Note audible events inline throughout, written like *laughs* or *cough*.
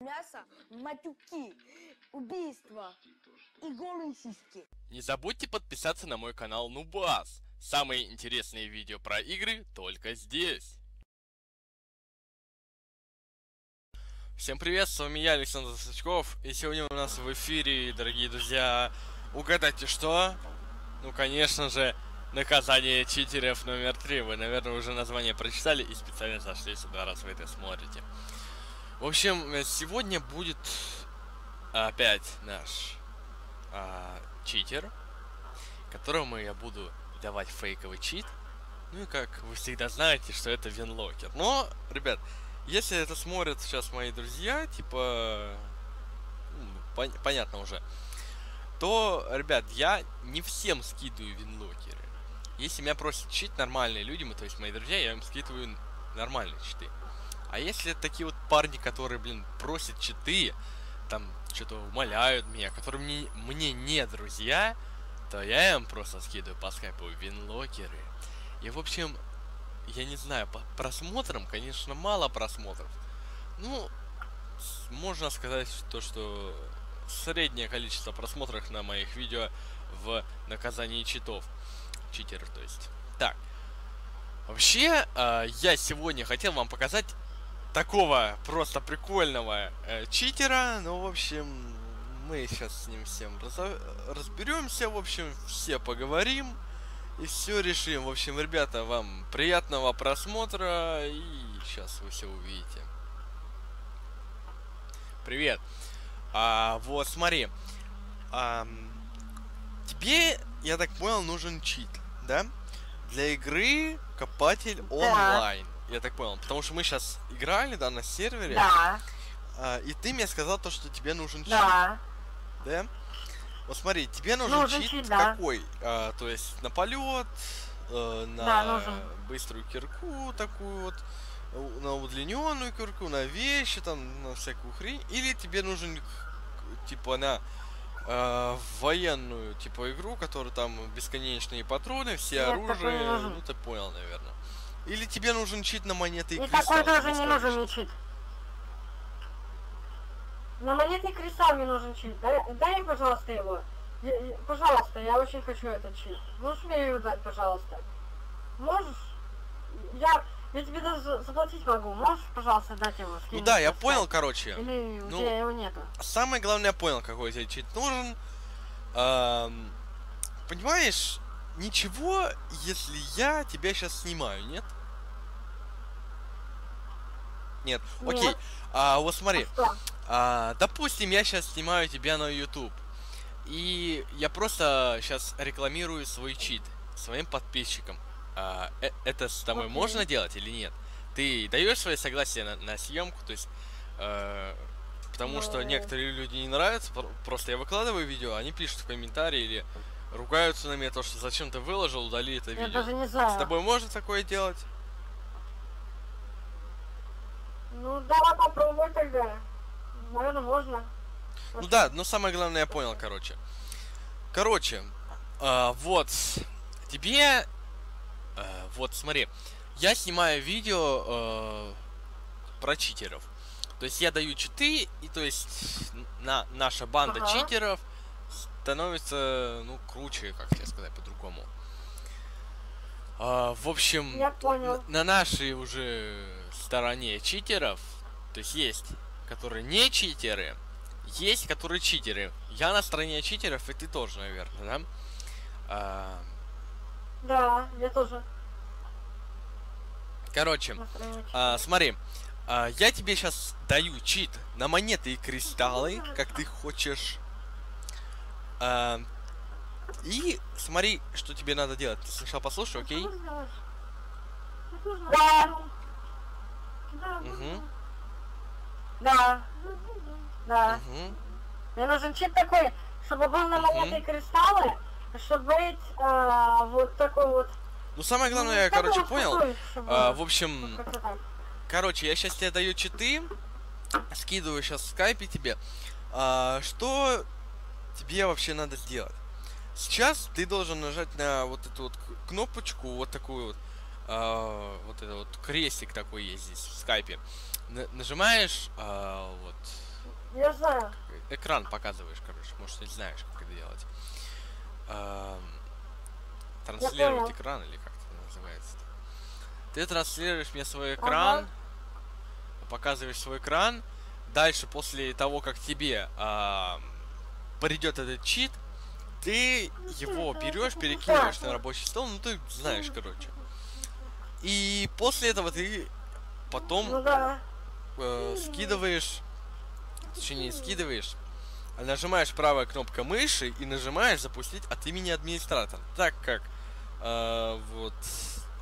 Мясо, матюки, убийства и голые сиськи. Не забудьте подписаться на мой канал Нубас. Самые интересные видео про игры только здесь. Всем привет, с вами я, Александр Сачков, и сегодня у нас в эфире, дорогие друзья, угадайте что? Ну, конечно же, наказание читеров номер три. Вы, наверное, уже название прочитали и специально зашли сюда, раз вы это смотрите. В общем, э, сегодня будет опять наш а, читер, которому я буду давать фейковый чит. Ну и как вы всегда знаете, что это винлокер. Но, ребят, если это смотрят сейчас мои друзья, типа, ну, пон понятно уже, то, ребят, я не всем скидываю винлокеры. Если меня просят чит нормальные люди, то есть мои друзья, я им скидываю нормальные читы. А если такие вот парни, которые, блин, просят читы, там, что-то умоляют меня, которые мне, мне не друзья, то я им просто скидываю по скайпу винлокеры. И, в общем, я не знаю, по просмотрам, конечно, мало просмотров. Ну, можно сказать то, что среднее количество просмотров на моих видео в наказании читов. Читеров, то есть. Так. Вообще, э, я сегодня хотел вам показать такого просто прикольного э, читера. Ну, в общем, мы сейчас с ним всем разберемся. В общем, все поговорим. И все решим. В общем, ребята, вам приятного просмотра. И сейчас вы все увидите. Привет. А, вот, смотри. А, тебе, я так понял, нужен чит, да? Для игры Копатель онлайн. Я так понял. Потому что мы сейчас играли, да, на сервере. Да. А, и ты мне сказал то, что тебе нужен чит. Да. Да? Вот смотри, тебе нужен, нужен чит, чит да. какой? А, то есть на полет, э, на да, быструю кирку такую вот, на удлиненную кирку, на вещи, там, на всякую хрень. Или тебе нужен типа на э, военную типа игру, которая там бесконечные патроны, все Нет, оружие. Ну ты понял, наверное. Или тебе нужен чит на монеты и, и кристалл? такой тоже не нужен мне чит. На монеты и кристалл мне нужен чит. Дай, дай пожалуйста, его. Я, пожалуйста, я очень хочу этот чит. Можешь мне его дать, пожалуйста? Можешь? Я, я тебе даже заплатить могу. Можешь, пожалуйста, дать его? Ну да, я понял, короче. Или ну, у тебя его нету? Самое главное, я понял, какой тебе чит нужен. Эм, понимаешь, ничего, если я тебя сейчас снимаю, нет? Нет. Окей. Нет. А, вот смотри. А а, допустим, я сейчас снимаю тебя на YouTube. И я просто сейчас рекламирую свой чит своим подписчикам. А, э это с тобой Окей. можно делать или нет? Ты даешь свое согласие на, на съемку, то есть э, потому что Ну. некоторые люди не нравятся, про- просто я выкладываю видео, они пишут в комментарии или ругаются на меня, то что зачем ты выложил, удали это Я видео. даже не С знаю. тобой можно такое делать? Ну, давай попробуй тогда. Наверное, можно. Ну да, но самое главное я понял, короче. Короче, а, вот, тебе, а, вот смотри, я снимаю видео а, про читеров. То есть я даю читы, и то есть на, наша банда Ага. читеров становится, ну, круче, как тебе сказать по-другому. А, в общем, Я понял. на нашей уже стороне читеров, то есть есть, которые не читеры, есть, которые читеры. Я на стороне читеров, и ты тоже, наверное, да? А, Да, я тоже. короче, а, смотри, а, я тебе сейчас даю чит на монеты и кристаллы, как ты хочешь. А, и смотри, что тебе надо делать. Ты сначала послушай, окей? Да. Да. Мгм. Да. Да. Мгм. Мне нужен чип такой, чтобы был на монеты кристаллы, чтобы быть а, вот такой вот. Ну, самое главное, ну, я, короче, понял. А, в общем. Короче, я сейчас тебе даю читы, скидываю сейчас в скайпе тебе. А, что тебе вообще надо сделать? Сейчас ты должен нажать на вот эту вот кнопочку, вот такую вот, а, вот это вот крестик такой есть здесь в скайпе. На- нажимаешь, а, вот, знаю. экран показываешь, короче, может не знаешь, как это делать. Ам, транслировать понял. экран или как это называется. Ты транслируешь мне свой экран, показываешь свой экран. Дальше, после того, как тебе ам, придет этот чит, ты его берешь, перекидываешь на рабочий стол, ну ты знаешь, короче. И после этого ты потом Ну да. э, скидываешь, точнее не скидываешь, а нажимаешь правая кнопка мыши и нажимаешь запустить от имени администратора. Так как э, вот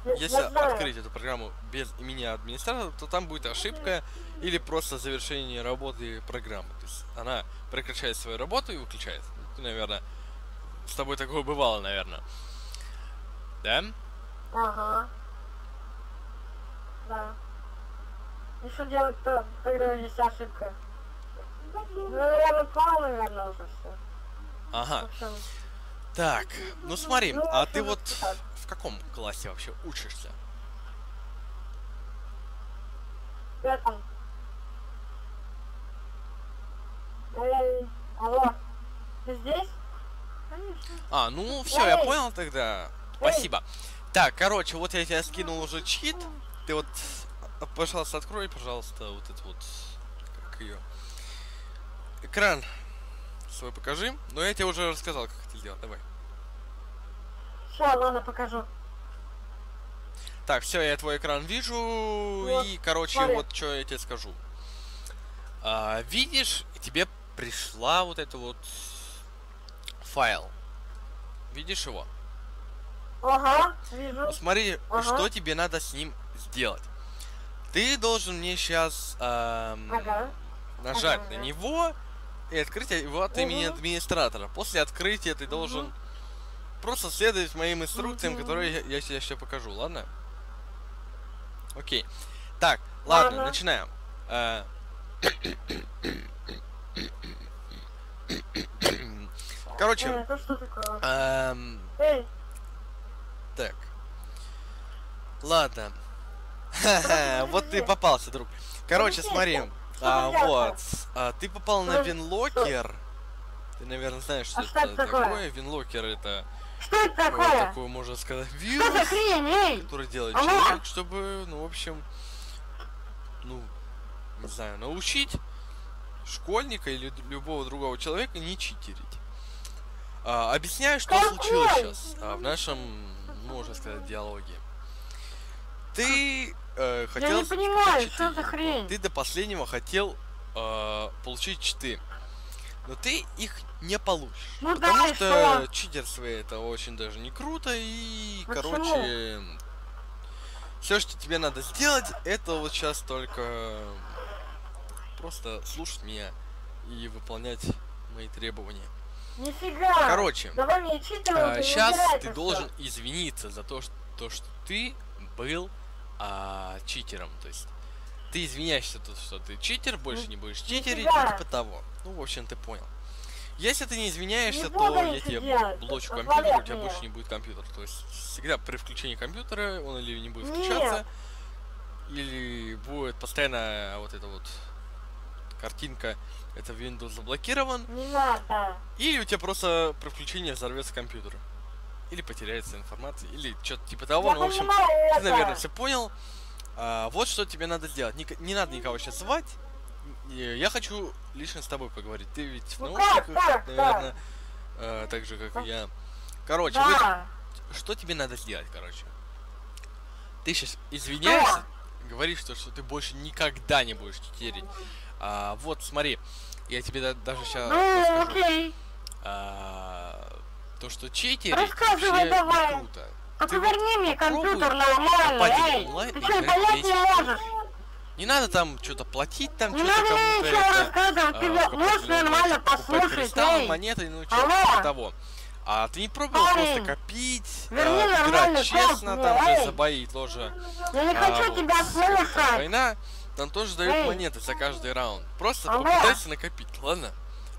Я- если открыть эту программу без имени администратора, то там будет ошибка или просто завершение работы программы. То есть она прекращает свою работу и выключается. Ну, ты, наверное, с тобой такое бывало, наверное. Да? Ага. Да. И что делать-то, когда есть ошибка? Ну, я выпал, наверное, уже все. Ага. Так, ну смотри, Ну, а ты вот так. в каком классе вообще учишься? в пятом. Эй, алло, ты здесь? Конечно. А, ну все, я понял тогда. Спасибо. Так, короче, вот я тебе скинул уже чит. Ты вот, а, пожалуйста, открой, пожалуйста, вот это вот, как ее, экран свой покажи. Но я тебе уже рассказал, как это сделать. Давай. Все, ладно, покажу. Так, все, я твой экран вижу. Вот, и, короче, смотри. вот что я тебе скажу. А, видишь, тебе пришла вот это вот файл. Видишь его? Ага, вижу. Ну, смотри, Ага. что тебе надо с ним сделать. Ты должен мне сейчас Ага. нажать Ага. на него и открыть его от имени Мгм. администратора. После открытия ты должен просто следовать моим инструкциям, Мгм. которые я, тебе сейчас покажу, ладно? Окей. Так, ладно, Ладно. начинаем. Э, *coughs* Короче, такое? эм, Так. Ладно. *laughs* Вот ты попался, друг. Короче, смотри. что А, вот. а, ты попал на Что- Винлокер. Ты, наверное, знаешь, что А что это это такое? такое. Винлокер это что это такое? такой, можно сказать, Что за вирус, хрень, эй? который делает Алло? человек, чтобы, ну, в общем, ну, не знаю, научить школьника или любого другого человека не читерить. А, объясняю, что Какой? случилось сейчас в нашем, можно сказать, диалоге. Ты э, Я хотел не понимаю, что за хрень? Ты до последнего хотел э, получить читы. Но ты их не получишь. Ну потому да, что что? читерство это очень даже не круто. И, Почему? короче, все, что тебе надо сделать, это вот сейчас только просто слушать меня и выполнять мои требования. Нифига. Короче, Давай мне читывай, сейчас А, ты должен извиниться за то, что, то, что ты был а, читером. То есть ты извиняешься, то, что ты читер, больше не будешь читерить, нифига. и типа того. Ну, в общем, ты понял. Если ты не извиняешься, Не то я тебе делать, блочу компьютер, у тебя меня. больше не будет компьютера. То есть всегда при включении компьютера он или не будет Нет. включаться, или будет постоянно вот эта вот картинка, это Windows заблокирован, Не надо. или у тебя просто при включении взорвется компьютер. Или потеряется информация, или что-то типа того. Я ну, в общем, понимаю ты, это. наверное, все понял. А, вот что тебе надо сделать. Не, не надо никого сейчас звать. Я хочу лично с тобой поговорить. Ты ведь в Ну наушниках, как, как, наверное, э, так же, как и я. Короче, Да. что тебе надо сделать, короче? Ты сейчас извиняешься, говоришь, что, что ты больше никогда не будешь читерить. А, вот, смотри, я тебе да- даже сейчас Ну, окей. а, то, что читерить Рассказывай давай. круто. А Ты поверни мне компьютер нормально, эй. онлайн Ты что, понять не можешь? Не надо там что-то платить, там Не что-то надо мне ничего рассказывать, а, ты можешь нормально послушать, эй. монеты, ну что Алло. типа того. А ты не пробовал Парень, просто копить, а, верни нормальный играть честно, там мне, же эй. за бои тоже. Я не а, хочу тебя слушать. Война, там тоже дают монеты за каждый раунд. Просто попытайся накопить, ладно?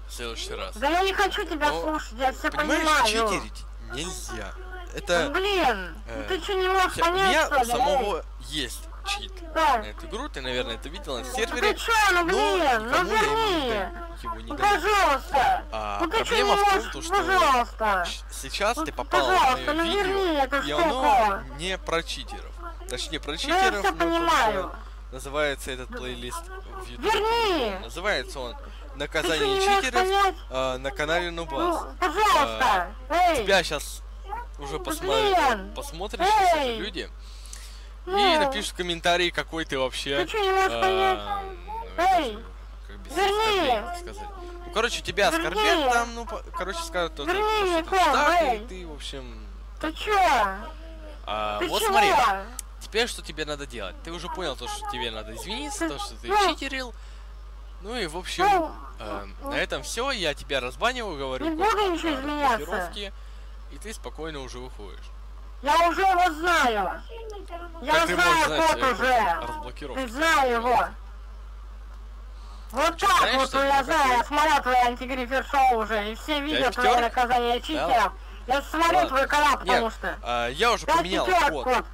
В следующий раз. Да я не хочу тебя Ну, слушать, я все понимаю. читерить нельзя. Это... Блин, ну э, ты что не можешь Хотя У меня понять, у что самого есть чит Да. на эту игру, ты, наверное, это видел на Ну сервере. ты чё, ну но блин, ну я верни. его не Ну, пожалуйста. А Ну что проблема в том, то, что пожалуйста. Сейчас Ну, ты попал на мое ну верни видео, эту и оно не про читеров. Точнее, про Ну я читеров, все но понимаю. называется этот плейлист в YouTube. Верни! Называется он что, «Наказание читеров» а, на канале Нубас. Ну. Эй, Тебя сейчас уже блин! посмотрят, сейчас Эй! люди и ну, напишут в комментарии, какой ты вообще. А, ну, как без оскорбления, сказать. Ну, короче, тебя оскорбят там, ну, по- короче, скажут, то, то, что ты так, и ты, в общем... Ты чё? а, Ты вот чего? смотри, теперь что тебе надо делать? Ты уже понял то, что тебе надо извиниться, то, что ты читерил. Ну и, в общем, Ну, э, на этом все. Я тебя разбаниваю, говорю, Не код, буду ничего э, изменяться. блокировки, и ты спокойно уже выходишь. Я уже его знаю. Я как знаю код э, уже. Ты знаю его. Вот так знаешь, вот что я знаю, я смотрю твои антигрифер шоу уже, и все видео пятёрка? твое наказание читеров. Я смотрю Ладно. твой канал, потому Нет, что... а, я уже Пять поменял код. код.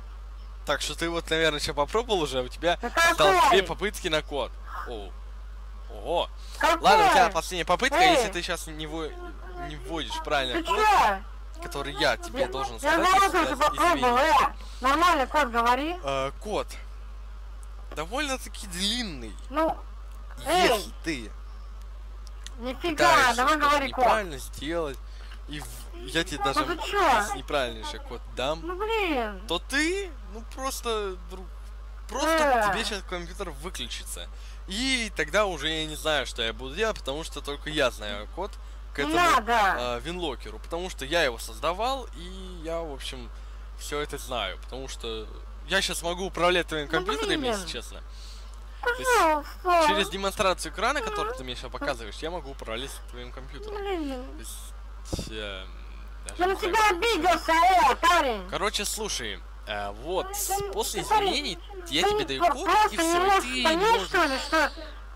Так что ты вот, наверное, сейчас попробовал уже, а у тебя какой? две попытки на код. О. Ого. Какой? Ладно, у тебя последняя попытка, Эй! если ты сейчас не, во- не вводишь правильно Ты код, чё? который я тебе должен Я сказать, два если раза уже я попробовал, э. Нормальный код говори. Э, код довольно-таки длинный. Ну, Эй! Если ты нифига, давай говори код. неправильно сделать, и в- я тебе даже Ну неправильнейший код дам, Ну блин. то ты, ну просто, друг, просто Э. тебе сейчас компьютер выключится. И тогда уже я не знаю, что я буду делать, потому что только я знаю код к этому надо. а, винлокеру, потому что я его создавал, и я, в общем, все это знаю, потому что я сейчас могу управлять твоим Ну, компьютером, если честно. Пожалуйста. Через демонстрацию экрана, который ты мне сейчас показываешь, я могу управлять твоим компьютером. То есть, э, даже Я на тебя обиделся, э, парень. Короче, слушай, э, вот, Ты- после ты, изменений я Ты тебе не- даю код, и не все, ты понять, можешь что ли, что...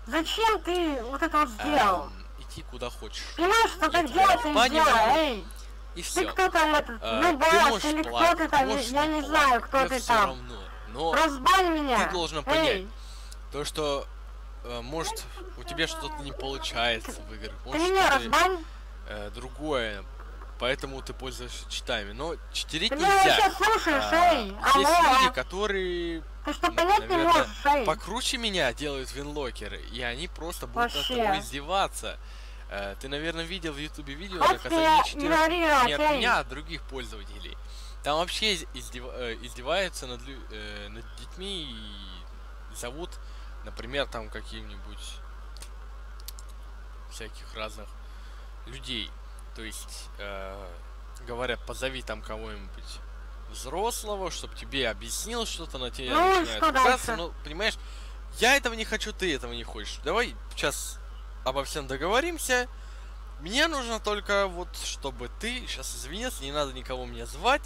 Зачем ты вот это вот сделал? идти куда хочешь. Понимаешь, что так делать нельзя, эй. И Ты все. кто там этот, Э, ну ты бас, или кто ты там, я не знаю, кто ты там. равно. Но Разбань меня. ты должна понять, Эй, то, что э, может у тебя что-то не получается в играх, ты может меня что-то разбань. э, другое, поэтому ты пользуешься читами. Но читерить Ты нельзя. слушаешь, А, эй. Есть люди, которые Ты что, понять не можешь, эй. покруче меня делают винлокеры, и они просто будут над Вообще. тобой издеваться. Э, Ты, наверное, видел в ютубе видео меня читеров игнорировать, не от меня, а от других пользователей. Там вообще из- издев- э, издеваются над, лю- э, над детьми и зовут, например, там каких-нибудь всяких разных людей. То есть э, говорят, позови там кого-нибудь взрослого, чтобы тебе объяснил что-то на тебя Ну начинает что ругаться. Ну, понимаешь, я этого не хочу, ты этого не хочешь. Давай сейчас обо всем договоримся. Мне нужно только вот, чтобы ты сейчас извинился, не надо никого мне звать.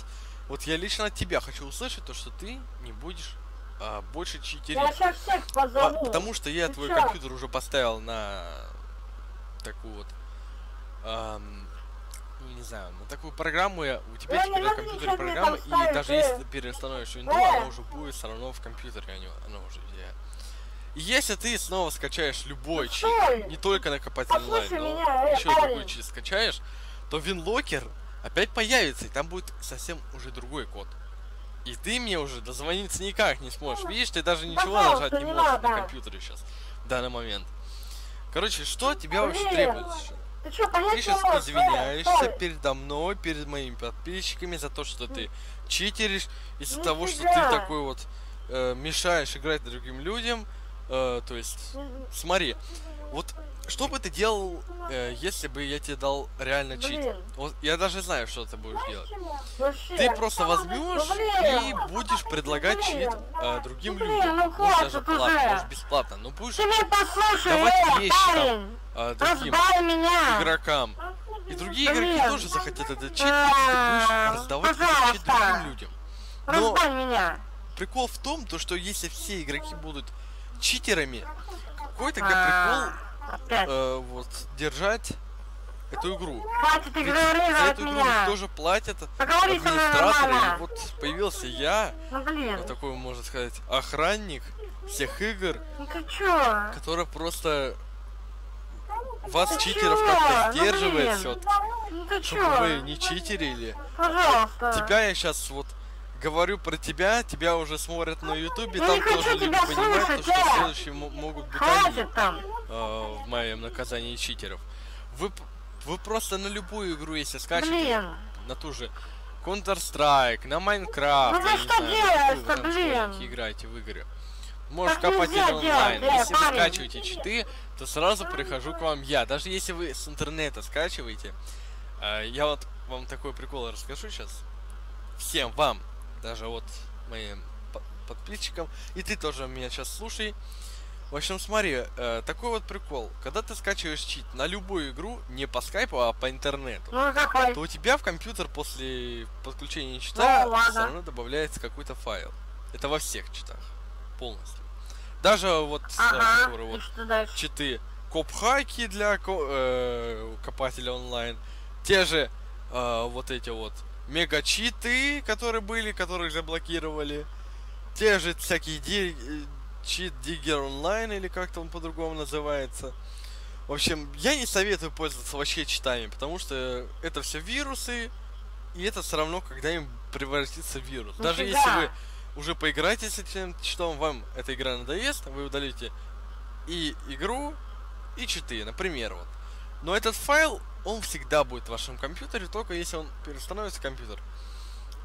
Вот я лично от тебя хочу услышать то, что ты не будешь а, больше читерить. Я сейчас всех По- позову. потому что я Ты твой чё? компьютер уже поставил на такую вот, ну, не знаю, на такую программу. Я, у тебя теперь на компьютере программа, и даже э. если ты переустановишь Windows, Э. она уже будет все равно в компьютере, а она уже тебя. И если ты снова скачаешь любой чит, Стой! не только накопатель онлайн, но э, еще и другой чит скачаешь, то винлокер опять появится, и там будет совсем уже другой код. И ты мне уже дозвониться никак не сможешь. Видишь, ты даже ничего нажать не можешь на компьютере сейчас, в данный момент. Короче, что тебя вообще требуется? Ты что, понять Ты сейчас извиняешься стой. передо мной, перед моими подписчиками за то, что ты читеришь, из-за Ну того, что ты такой вот э, мешаешь играть другим людям. Э, то есть, смотри, вот что бы ты делал, э, если бы я тебе дал реально чит? Вот я даже знаю, что ты будешь делать. Ты просто возьмешь Ну, и будешь предлагать Ну, чит э, другим Ну, людям. ну, Может даже платно, может бесплатно, но будешь Давать э, вещи там. э, другим игрокам. И другие игроки тоже захотят этот чит, и ты будешь раздавать этот чит другим людям. Но прикол в том, то, что если все игроки будут читерами, какой тогда А, Опять. э, вот держать эту игру? Хватит Ведь за эту игру меня. тоже платят Поговори администраторы. И вот появился я, Ну блин. вот такой, можно сказать, охранник всех игр, Ну ты чё? который просто вас Ты читеров как-то Ну, сдерживает блин. все, Ну чтобы чё? вы не читерили. Пожалуйста. Тебя я сейчас вот говорю про тебя, тебя уже смотрят на ютубе, Я там тоже люди понимают, то, что следующие мо- могут быть они там. э, в моем наказании читеров. Вы, вы просто на любую игру, если скачете, Блин. на ту же Counter-Strike, на Майнкрафт, Ну не что вы там блин? играете в игры. Может Так копать нельзя онлайн. делать, Если вы парень. скачиваете читы, то сразу прихожу к вам я. Даже если вы с интернета скачиваете, э, я вот вам такой прикол расскажу сейчас. Всем вам, даже вот моим по- подписчикам, и ты тоже меня сейчас слушай. В общем, смотри, э, такой вот прикол. Когда ты скачиваешь чит на любую игру, не по скайпу, а по интернету, Ну какой? то у тебя в компьютер после подключения чита Ну, ладно. все равно добавляется какой-то файл. Это во всех читах. Полностью. Даже вот, э, Ага. которые И вот читы коп-хаки для ко- э, копателя онлайн. Те же э, вот эти вот мега-читы, которые были, которых заблокировали. Те же всякие ди- чит Digger онлайн или как-то он по-другому называется. В общем, я не советую пользоваться вообще читами, потому что это все вирусы, и это все равно когда-нибудь превратится в вирус. Даже если Нифига. вы уже поиграете с этим читом, вам эта игра надоест, вы удалите и игру, и читы, например, вот. Но этот файл, он всегда будет в вашем компьютере, только если он перестановится компьютер.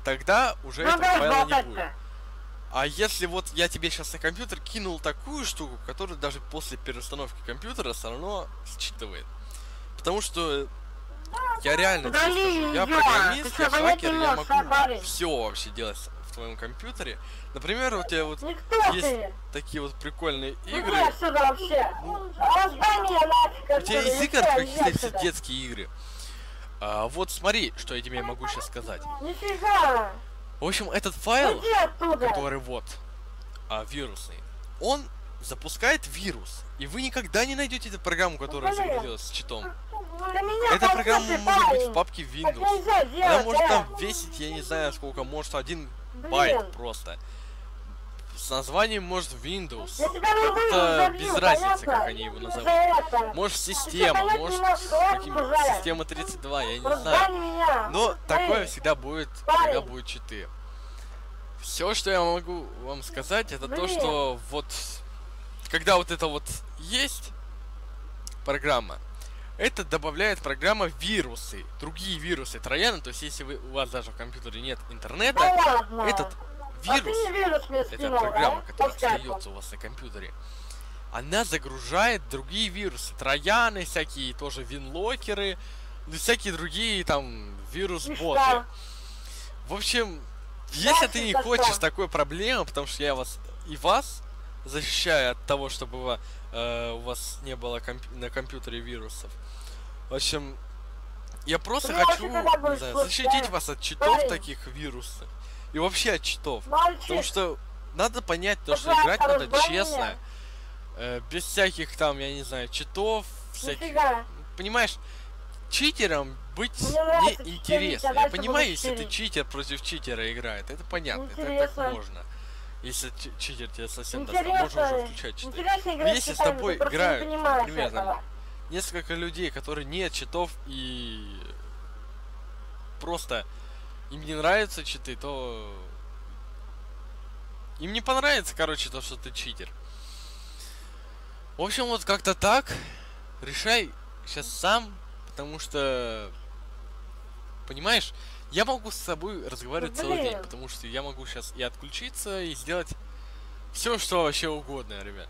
Тогда уже Ну этого файла не будет. А если вот я тебе сейчас на компьютер кинул такую штуку, которая даже после переустановки компьютера все равно считывает. Потому что я реально тебе Удали скажу, я программист, я хакер, я могу все вообще делать твоем компьютере. Например, у тебя вот Никто есть ты. такие вот прикольные Иди игры. вообще. Раздай меня У тебя отсюда, из игр иди какие-то все отсюда. детские игры. А, вот смотри, что я тебе могу сейчас сказать. Нифига. В общем, этот файл, который вот а, вирусный, он запускает вирус. И вы никогда не найдете эту программу, которая блин. загрузилась с читом. Для меня Эта программа может быть в папке Windows. Она может там весить, я не знаю сколько, может один. Байт просто. С названием может Windows. Это забью, без разницы, понятно? как они его назовут. Может система, может каким система 32, я не знаю. Но такое всегда будет, когда будет читы. Все, что я могу вам сказать, это то, что вот когда вот это вот есть программа, это добавляет программа вирусы, другие вирусы трояна, то есть если вы, у вас даже в компьютере нет интернета, Да этот А вирус, не вирус скинул, программа, да? которая остается у вас на компьютере, она загружает другие вирусы, трояны всякие, тоже винлокеры, ну всякие другие там вирус-боты. В общем, если ты не хочешь такой проблемы, потому что я вас и вас защищаю от того, чтобы э, у вас не было комп- на компьютере вирусов. В общем, я просто Ну, хочу, не знаю, защитить вас от читов Парень. таких вирусов. И вообще от читов. Потому Мальчик, что надо понять то, что играть надо честно, э, без всяких там, я не знаю, читов, всяких нифига. понимаешь, читером быть Мне нравится не читерить, интересно. а Я понимаю, если ты читер против читера играет, это понятно, это так можно. Если чи- читер тебя совсем достал, можно Интересно, уже включать читы. интересно Если с тобой не играют, этого. Несколько людей, которые нет читов и просто им не нравятся читы, то им не понравится, короче, то, что ты читер. В общем, вот как-то так. Решай сейчас сам, потому что, понимаешь, я могу с собой разговаривать Ну, целый день, блин. потому что я могу сейчас и отключиться, и сделать все, что вообще угодно, ребят,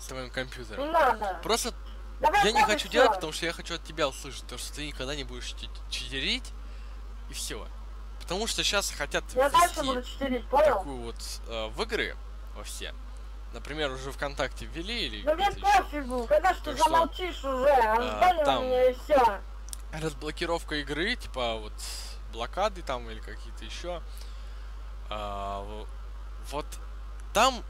с твоим Не компьютером. надо. Просто Давай я не хочу всё. делать, потому что я хочу от тебя услышать, то, что ты никогда не будешь чи- читерить, и все. Потому что сейчас хотят Я ввести читерить, такую вот э, в игры во все. Например, уже ВКонтакте ввели или Да мне пофигу, когда ж ты То, что, замолчишь уже, раздали там- меня и все. Разблокировка игры, типа вот блокады там или какие-то еще. А, во- вот там,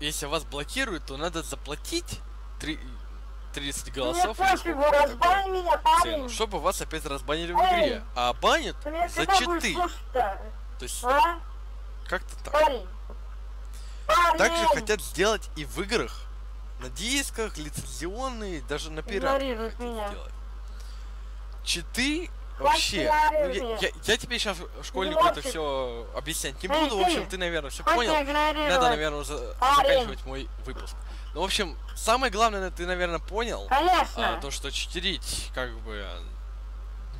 если вас блокируют, то надо заплатить три- 30 Мне голосов. или пофигу, разбай меня, цену, парень. чтобы вас опять разбанили в Эй! игре. А банят за читы. То есть а? как-то так. Парень. Парень. Также хотят сделать и в играх на дисках, лицензионные, даже на пиратах хотят меня. сделать. Читы вообще. ну, я, я- я тебе сейчас школьнику это все объяснять не буду. В общем, ты, наверное, все понял. Надо, наверное, за- заканчивать мой выпуск. Ну, в общем, самое главное, ты, наверное, понял, Конечно. а, то, что читерить, как бы,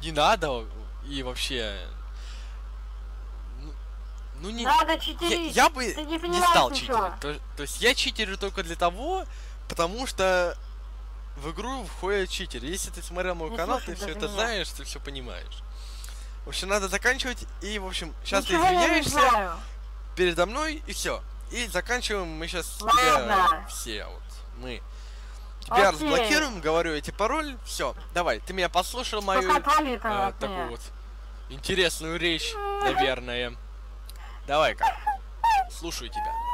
не надо, и вообще... Ну, ну, не... Надо Я, читерить. я бы Ты не не стал ничего. читерить. То, то есть я читерю только для того, потому что в игру входит читер. Если ты смотрел мой Не канал, слушай ты все это меня. знаешь, ты все понимаешь. В общем, надо заканчивать. И, в общем, сейчас Ничего ты извиняешься передо мной, и все. И заканчиваем мы сейчас все вот. Мы тебя Окей. разблокируем, говорю эти пароль. Все, давай, ты меня послушал мою э, такую вот интересную речь, наверное. Давай-ка. Слушаю тебя.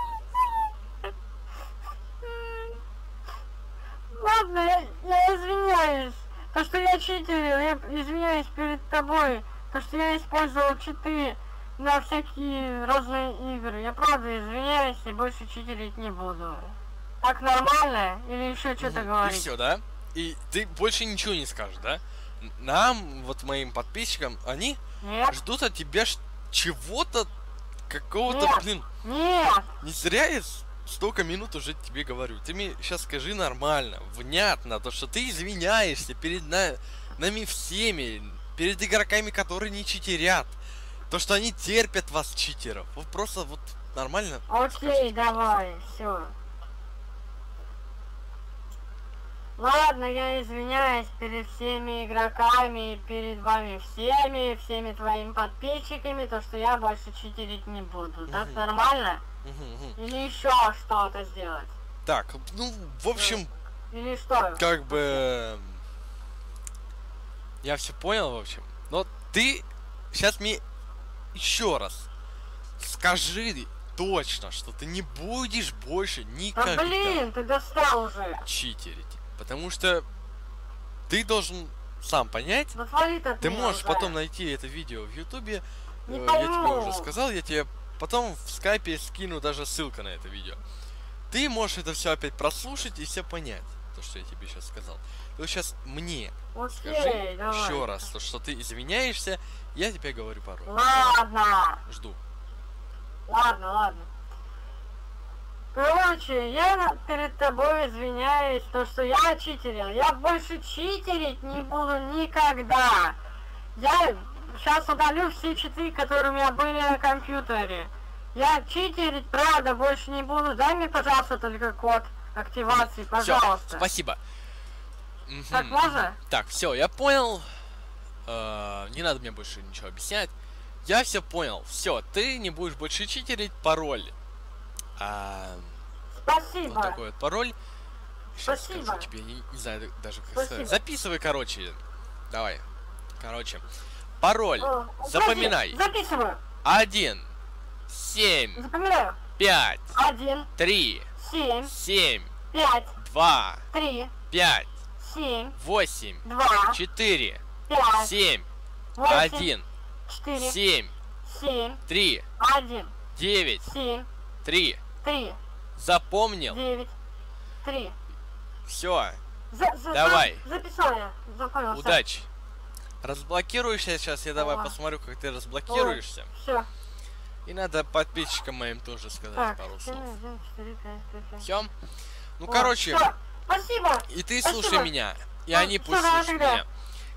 Ладно, я, я извиняюсь. То, что я читерил, я извиняюсь перед тобой. То, что я использовал читы на всякие разные игры. Я правда извиняюсь и больше читерить не буду. Так нормально? Или еще что-то Мгм. И говорить? все, да? И ты больше ничего не скажешь, да? Нам, вот моим подписчикам, они Нет, ждут от тебя чего-то, какого-то, блин, нет, не зря я столько минут уже тебе говорю. Ты мне сейчас скажи нормально, внятно, то, что ты извиняешься перед на- нами всеми, перед игроками, которые не читерят. То, что они терпят вас, читеров. Вот просто вот нормально. окей, давай, все. Ладно, я извиняюсь перед всеми игроками, перед вами всеми, всеми твоими подписчиками, то что я больше читерить не буду. Так нормально? Или еще что-то сделать? Так, ну, в общем, Или что? как бы... Я все понял, в общем. Но ты сейчас мне еще раз скажи точно, что ты не будешь больше Да никогда блин, ты достал уже. читерить. Потому что ты должен сам понять. Да Ты можешь уже. потом найти это видео в Ютубе. Не Э, Я тебе уже сказал, я тебе потом в скайпе скину даже ссылка на это видео. Ты можешь это все опять прослушать и все понять, то, что я тебе сейчас сказал. Ты вот сейчас мне Окей, скажи давай. еще раз, то, что ты извиняешься, я тебе говорю пароль. Ладно, Жду. ладно, ладно. Короче, я перед тобой извиняюсь, то что я читерил. Я больше читерить не буду никогда. Я сейчас удалю все читы, которые у меня были на компьютере. Я читерить, правда, больше не буду. Дай мне, пожалуйста, только код активации, пожалуйста. спасибо. Так можно? Так, все, я понял. Э, не надо мне больше ничего объяснять. Я все понял. Все, ты не будешь больше читерить пароль. А, Спасибо. вот такой вот пароль. Сейчас Спасибо. скажу тебе, не, не знаю даже как Спасибо. сказать. Записывай, короче. Давай. Короче. Пароль. О, Запоминай. подожди, Записываю. Один, семь, Запоминаю. пять, Один, три, семь, семь, пять, два, три, пять, семь, восемь, два, четыре, пять, семь, восемь, один, четыре, семь, семь, три, один, девять, семь, три. три, Запомнил? девять, три. Все, За- за- Давай. за- Записал я. Запомнил. удачи. Разблокируешься сейчас, я давай О. посмотрю, как ты разблокируешься. Все. И надо подписчикам моим тоже сказать Так. пару слов. Все? Ну, О, короче, всё. Спасибо. и ты спасибо. слушай меня, и Ну, они пусть давай слушают меня.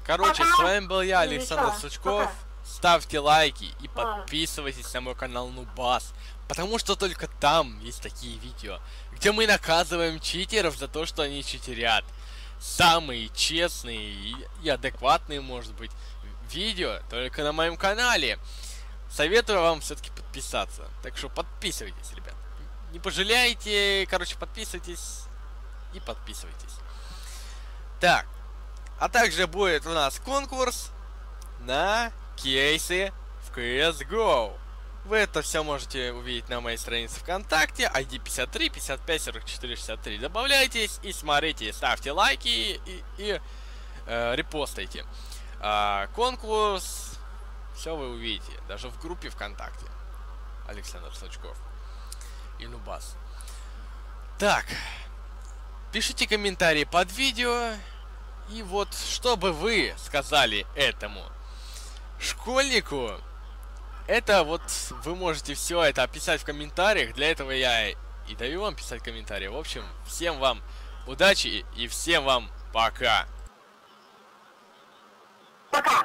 Короче, Пока. с вами был я, Александр? Сучков. Пока. Ставьте лайки и подписывайтесь на мой канал Нубас. Потому что только там есть такие видео, где мы наказываем читеров за то, что они читерят. Самые честные и, адекватные, может быть, видео только на моем канале. Советую вам все-таки подписаться. Так что подписывайтесь, ребят. Не пожалеете, короче, подписывайтесь и подписывайтесь. Так, а также будет у нас конкурс на кейсы в CSGO. Вы это все можете увидеть на моей странице ВКонтакте, ID 53 55 44 63. Добавляйтесь и смотрите, ставьте лайки и, и, э, репостайте. А, конкурс, все вы увидите, даже в группе ВКонтакте. Александр Сачков и Нубас. Так, Пишите комментарии под видео. И вот, что бы вы сказали этому школьнику, это вот вы можете все это описать в комментариях. Для этого я и даю вам писать комментарии. В общем, всем вам удачи и всем вам пока. Пока.